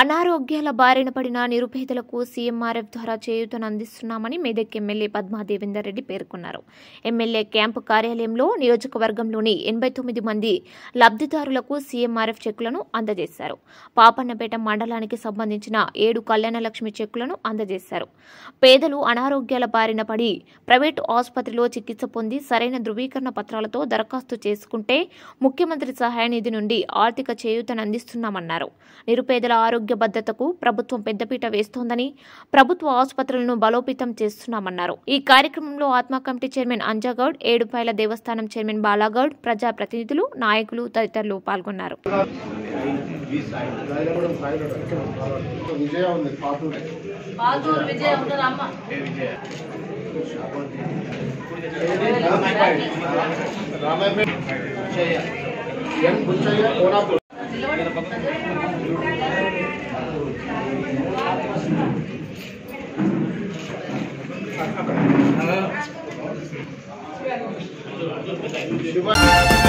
అనారోగ్యాల బారిన పడిన నిరుపేదలకు సీఎంఆర్ఎఫ్ ద్వారా చేయూతను అందిస్తున్నామని మెదక్ ఎమ్మెల్యే పద్మా దేవేందర్ రెడ్డి పేర్కొన్నారు. ఎమ్మెల్యే క్యాంపు కార్యాలయంలో నియోజకవర్గంలోని ఎనభై తొమ్మిది మంది లబ్ధిదారులకు సీఎంఆర్ఎఫ్ చెక్కులను అందజేశారు. పాపన్నపేట మండలానికి సంబంధించిన ఏడు కళ్యాణలక్ష్మి చెక్కులను అందజేశారు. పేదలు అనారోగ్యాల బారిన పడి ప్రైవేటు ఆసుపత్రిలో చికిత్స పొంది సరైన ధృవీకరణ పత్రాలతో దరఖాస్తు చేసుకుంటే ముఖ్యమంత్రి సహాయ నిధి నుండి ఆర్థిక చేయూతను అందిస్తున్నామన్నారు. నిరుపేదల ఆరోగ్య భద్రతకు ప్రభుత్వం పెద్దపీట వేస్తోందని ప్రభుత్వ ఆసుపత్రులను బలోపేతం చేస్తున్నామన్నారు. ఈ కార్యక్రమంలో ఆత్మ కమిటీ చైర్మన్ అంజాగౌడ్ ఏడుపాయల దేవస్థానం చైర్మన్ బాలాగౌడ్ ప్రజాప్రతినిధులు నాయకులు తదితరులు పాల్గొన్నారు. విజయ ఉంది పాటూరు పాతూరు విజయ ఉండదు అమ్మ రామాయపేట. ఎన్ బుచ్చయ్య కోనాపూర్. Saya.